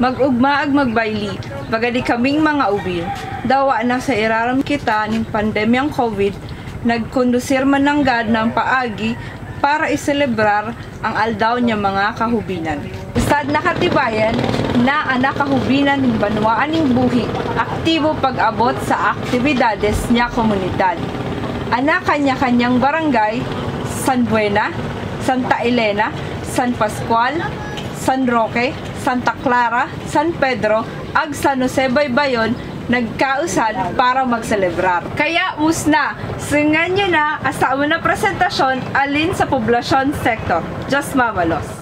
Mag-ugmaag magbayli, bagadi kaming mga ubin. Dawa na sa iraram kita ning pandemyang COVID, nagkondusir man ng gad ng paagi para iselebrar ang aldaw niya mga kahubinan. Sad nakatibayan na anak kahubinan ng banwaan ng buhi, aktibo pag-abot sa aktibidades niya komunidad. Anak kanya-kanyang barangay, San Buena, Santa Elena, San Pascual, San Roque, Santa Clara, San Pedro, ag San Jose Baybayon nagkausad para magselebrar. Kaya musna, singan nyo na asa una presentasyon alin sa poblasyon sector. Just Mamalos.